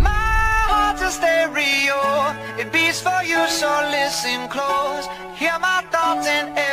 My heart's a stereo, it beats for you, so listen close. Hear my thoughts and.